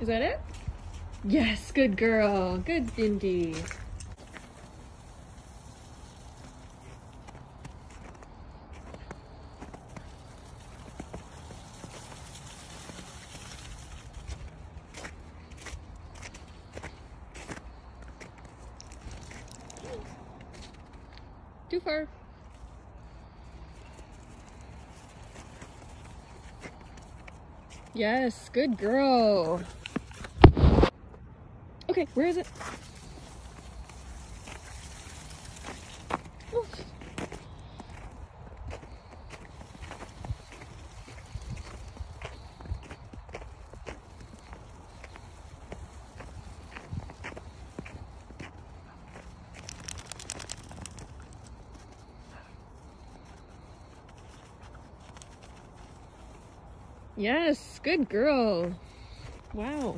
Is that it? Yes, good girl. Good Bindi. Too far. Yes, good girl. Okay, where is it? Oh. Yes, good girl. Wow.